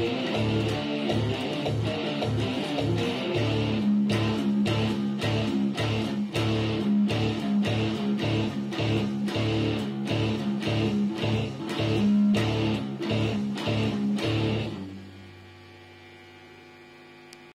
Yeah.